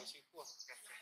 熟悉过程感觉。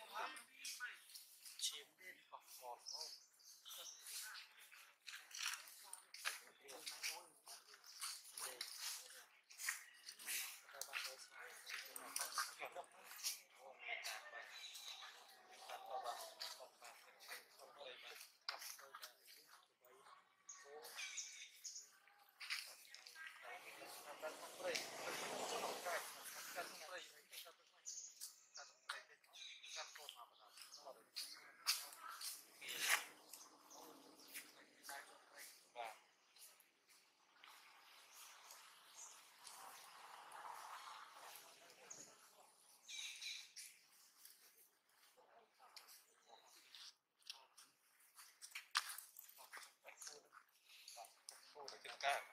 that